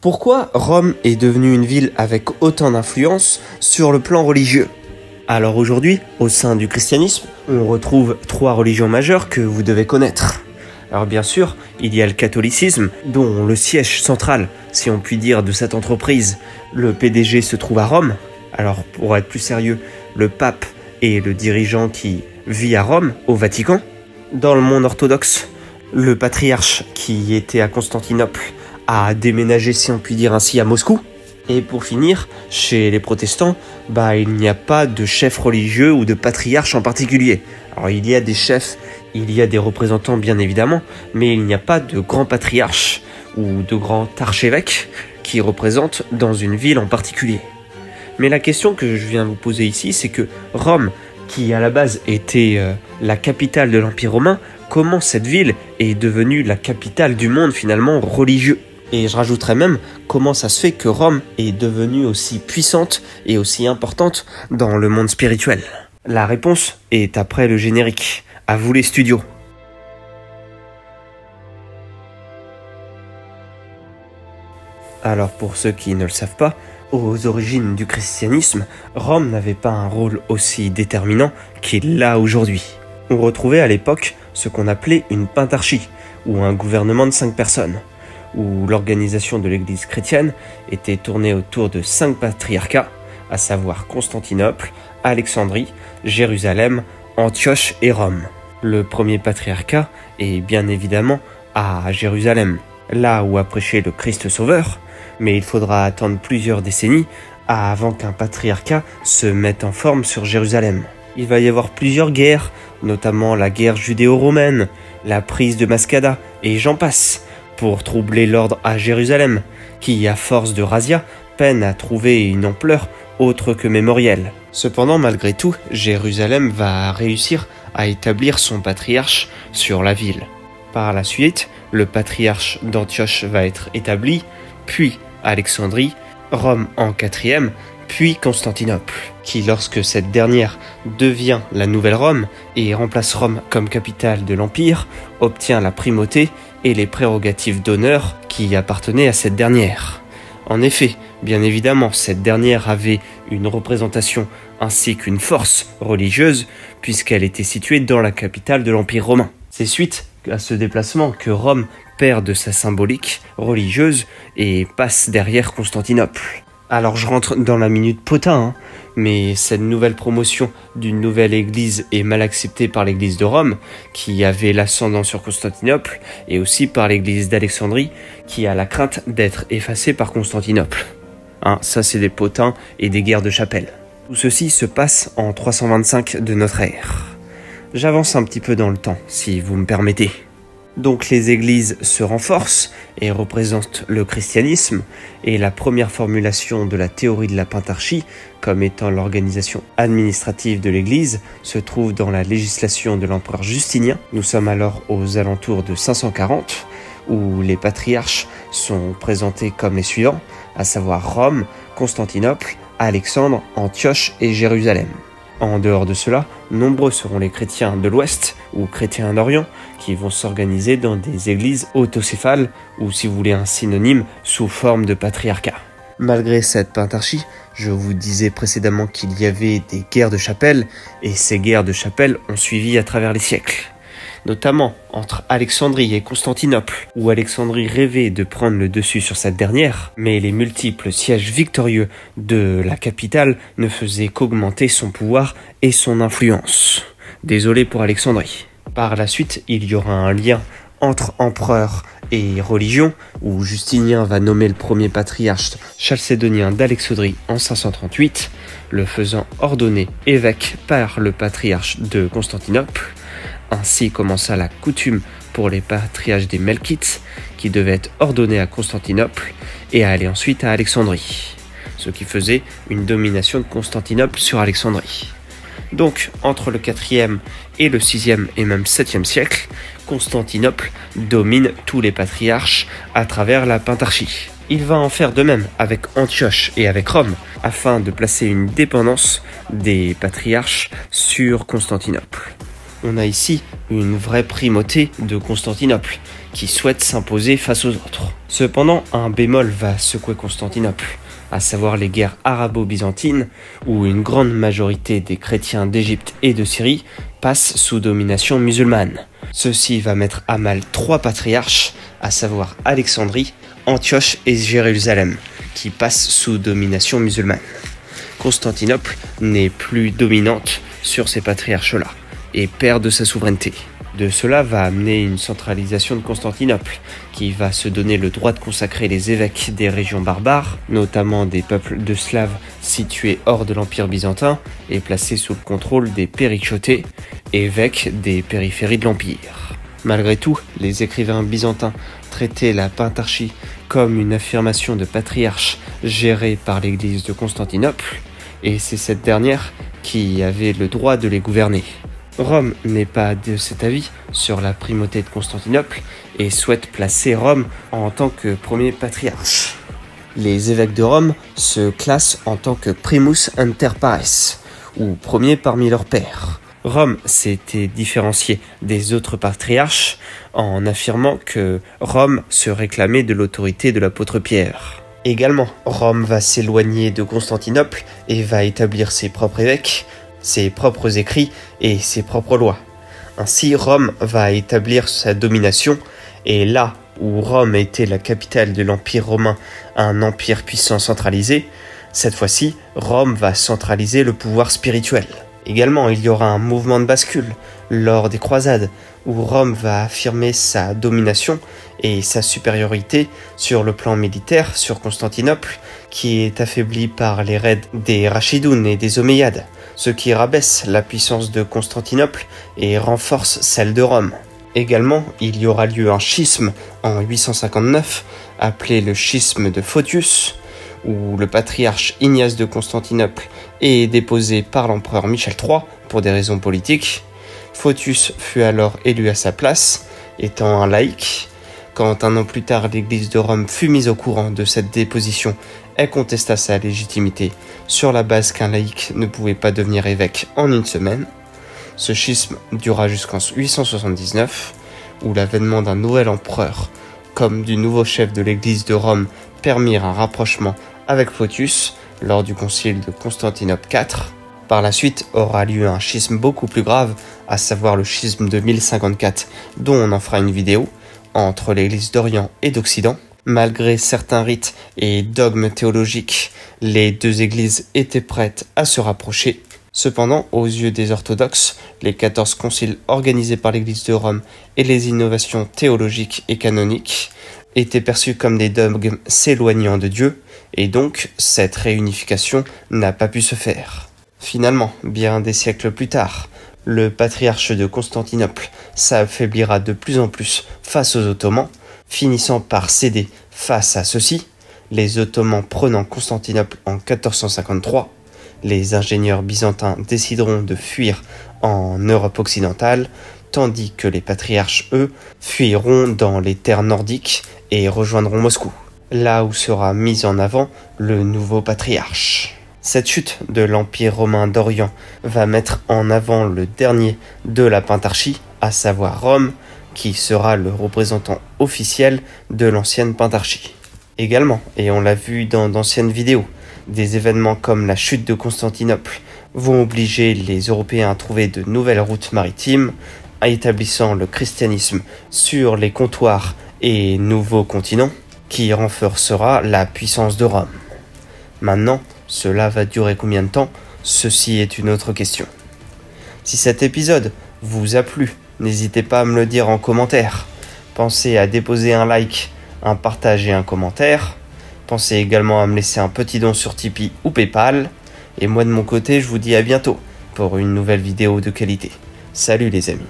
Pourquoi Rome est devenue une ville avec autant d'influence sur le plan religieux? Alors aujourd'hui, au sein du christianisme, on retrouve trois religions majeures que vous devez connaître. Alors bien sûr, il y a le catholicisme, dont le siège central, si on peut dire, de cette entreprise, le PDG se trouve à Rome. Alors pour être plus sérieux, le pape est le dirigeant qui vit à Rome, au Vatican. Dans le monde orthodoxe, le patriarche qui était à Constantinople a déménagé, si on peut dire ainsi, à Moscou. Et pour finir, chez les protestants, bah, il n'y a pas de chef religieux ou de patriarche en particulier. Alors il y a des chefs, il y a des représentants bien évidemment, mais il n'y a pas de grand patriarche ou de grand archevêque qui représente dans une ville en particulier. Mais la question que je viens vous poser ici, c'est que Rome, qui à la base était euh, la capitale de l'Empire romain, comment cette ville est devenue la capitale du monde finalement religieux? Et je rajouterais même comment ça se fait que Rome est devenue aussi puissante et aussi importante dans le monde spirituel. La réponse est après le générique. À vous les studios. Alors pour ceux qui ne le savent pas, aux origines du christianisme, Rome n'avait pas un rôle aussi déterminant qu'il l'a aujourd'hui. On retrouvait à l'époque ce qu'on appelait une pentarchie, ou un gouvernement de cinq personnes où l'organisation de l'Église chrétienne était tournée autour de cinq patriarcats, à savoir Constantinople, Alexandrie, Jérusalem, Antioche et Rome. Le premier patriarcat est bien évidemment à Jérusalem, là où a prêché le Christ Sauveur, mais il faudra attendre plusieurs décennies avant qu'un patriarcat se mette en forme sur Jérusalem. Il va y avoir plusieurs guerres, notamment la guerre judéo-romaine, la prise de Mascada, et j'en passe, pour troubler l'ordre à Jérusalem, qui, à force de razzia, peine à trouver une ampleur autre que mémorielle. Cependant, malgré tout, Jérusalem va réussir à établir son patriarche sur la ville. Par la suite, le patriarche d'Antioche va être établi, puis Alexandrie, Rome en quatrième, puis Constantinople, qui lorsque cette dernière devient la nouvelle Rome et remplace Rome comme capitale de l'Empire, obtient la primauté et les prérogatives d'honneur qui appartenaient à cette dernière. En effet, bien évidemment, cette dernière avait une représentation ainsi qu'une force religieuse, puisqu'elle était située dans la capitale de l'Empire romain. C'est suite à ce déplacement que Rome perd de sa symbolique religieuse et passe derrière Constantinople. Alors je rentre dans la minute potin, hein, mais cette nouvelle promotion d'une nouvelle église est mal acceptée par l'église de Rome, qui avait l'ascendant sur Constantinople, et aussi par l'église d'Alexandrie, qui a la crainte d'être effacée par Constantinople. Hein, ça c'est des potins et des guerres de chapelle. Tout ceci se passe en 325 de notre ère. J'avance un petit peu dans le temps, si vous me permettez. Donc les églises se renforcent et représentent le christianisme, et la première formulation de la théorie de la pentarchie, comme étant l'organisation administrative de l'église, se trouve dans la législation de l'empereur Justinien. Nous sommes alors aux alentours de 540, où les patriarches sont présentés comme les suivants, à savoir Rome, Constantinople, Alexandre, Antioche et Jérusalem. En dehors de cela, nombreux seront les chrétiens de l'Ouest ou chrétiens d'Orient qui vont s'organiser dans des églises autocéphales ou si vous voulez un synonyme sous forme de patriarcat. Malgré cette pentarchie, je vous disais précédemment qu'il y avait des guerres de chapelle et ces guerres de chapelle ont suivi à travers les siècles notamment entre Alexandrie et Constantinople, où Alexandrie rêvait de prendre le dessus sur cette dernière, mais les multiples sièges victorieux de la capitale ne faisaient qu'augmenter son pouvoir et son influence. Désolé pour Alexandrie. Par la suite, il y aura un lien entre empereur et religion, où Justinien va nommer le premier patriarche chalcédonien d'Alexandrie en 538, le faisant ordonner évêque par le patriarche de Constantinople, ainsi commença la coutume pour les patriarches des Melkites, qui devaient être ordonnés à Constantinople et à aller ensuite à Alexandrie, ce qui faisait une domination de Constantinople sur Alexandrie. Donc, entre le 4e et le 6e et même 7e siècle, Constantinople domine tous les patriarches à travers la pentarchie. Il va en faire de même avec Antioche et avec Rome, afin de placer une dépendance des patriarches sur Constantinople on a ici une vraie primauté de Constantinople, qui souhaitent s'imposer face aux autres. Cependant, un bémol va secouer Constantinople, à savoir les guerres arabo-byzantines, où une grande majorité des chrétiens d'Égypte et de Syrie passent sous domination musulmane. Ceci va mettre à mal trois patriarches, à savoir Alexandrie, Antioche et Jérusalem, qui passent sous domination musulmane. Constantinople n'est plus dominante sur ces patriarches-là et perd de sa souveraineté. De cela va amener une centralisation de Constantinople, qui va se donner le droit de consacrer les évêques des régions barbares, notamment des peuples de Slaves situés hors de l'Empire byzantin et placés sous le contrôle des périchotés, évêques des périphéries de l'Empire. Malgré tout, les écrivains byzantins traitaient la pentarchie comme une affirmation de patriarche gérée par l'Église de Constantinople, et c'est cette dernière qui avait le droit de les gouverner. Rome n'est pas de cet avis sur la primauté de Constantinople et souhaite placer Rome en tant que premier patriarche. Les évêques de Rome se classent en tant que primus inter pares, ou premier parmi leurs pairs. Rome s'était différencié des autres patriarches en affirmant que Rome se réclamait de l'autorité de l'apôtre Pierre. Également, Rome va s'éloigner de Constantinople et va établir ses propres évêques, ses propres écrits et ses propres lois. Ainsi, Rome va établir sa domination, et là où Rome était la capitale de l'Empire romain, un empire puissant centralisé, cette fois-ci, Rome va centraliser le pouvoir spirituel. Également, il y aura un mouvement de bascule lors des croisades, où Rome va affirmer sa domination et sa supériorité sur le plan militaire sur Constantinople, qui est affaibli par les raids des Rachidounes et des Omeyyades ce qui rabaisse la puissance de Constantinople et renforce celle de Rome. Également, il y aura lieu un schisme en 859, appelé le schisme de Photius, où le patriarche Ignace de Constantinople est déposé par l'empereur Michel III pour des raisons politiques. Photius fut alors élu à sa place, étant un laïc. Quand un an plus tard l'église de Rome fut mise au courant de cette déposition elle contesta sa légitimité sur la base qu'un laïc ne pouvait pas devenir évêque en une semaine. Ce schisme dura jusqu'en 879, où l'avènement d'un nouvel empereur, comme du nouveau chef de l'église de Rome, permirent un rapprochement avec Photius lors du concile de Constantinople IV. Par la suite aura lieu un schisme beaucoup plus grave, à savoir le schisme de 1054, dont on en fera une vidéo, entre l'église d'Orient et d'Occident. Malgré certains rites et dogmes théologiques, les deux églises étaient prêtes à se rapprocher. Cependant, aux yeux des orthodoxes, les 14 conciles organisés par l'Église de Rome et les innovations théologiques et canoniques étaient perçus comme des dogmes s'éloignant de Dieu, et donc cette réunification n'a pas pu se faire. Finalement, bien des siècles plus tard, le patriarche de Constantinople s'affaiblira de plus en plus face aux Ottomans, finissant par céder face à ceux-ci, les Ottomans prenant Constantinople en 1453, les ingénieurs byzantins décideront de fuir en Europe occidentale, tandis que les patriarches, eux, fuiront dans les terres nordiques et rejoindront Moscou, là où sera mis en avant le nouveau patriarche. Cette chute de l'Empire romain d'Orient va mettre en avant le dernier de la pentarchie, à savoir Rome, qui sera le représentant officiel de l'ancienne pentarchie. Également, et on l'a vu dans d'anciennes vidéos, des événements comme la chute de Constantinople vont obliger les Européens à trouver de nouvelles routes maritimes, établissant le christianisme sur les comptoirs et nouveaux continents, qui renforcera la puissance de Rome. Maintenant, cela va durer combien de temps? Ceci est une autre question. Si cet épisode vous a plu, n'hésitez pas à me le dire en commentaire. Pensez à déposer un like, un partage et un commentaire. Pensez également à me laisser un petit don sur Tipeee ou PayPal. Et moi de mon côté, je vous dis à bientôt pour une nouvelle vidéo de qualité. Salut les amis.